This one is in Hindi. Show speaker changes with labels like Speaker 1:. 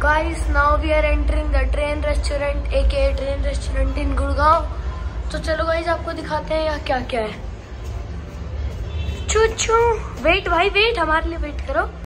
Speaker 1: guys now we are entering the train restaurant aka train restaurant in Gurgaon तो चलो गाइस आपको दिखाते हैं यहाँ क्या क्या है चू चू वेट भाई वेट हमारे लिए वेट करो